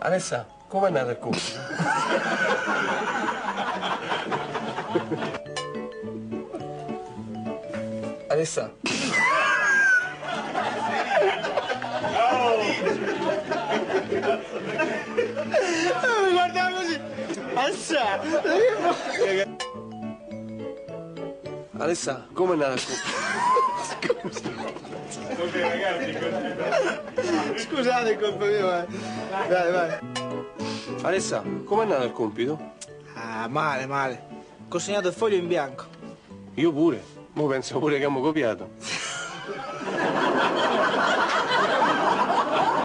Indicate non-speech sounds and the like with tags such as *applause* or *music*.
Alessa, come il compito? Alessa. Mi guardava così. Assa. Alessa, come il compito? Scusate, è colpa mia, vai. Vai, vai. Alessa, come è andato il compito? Ah, male, male. Ho consegnato il foglio in bianco. Io pure. Mo penso pure che abbiamo copiato. *laughs*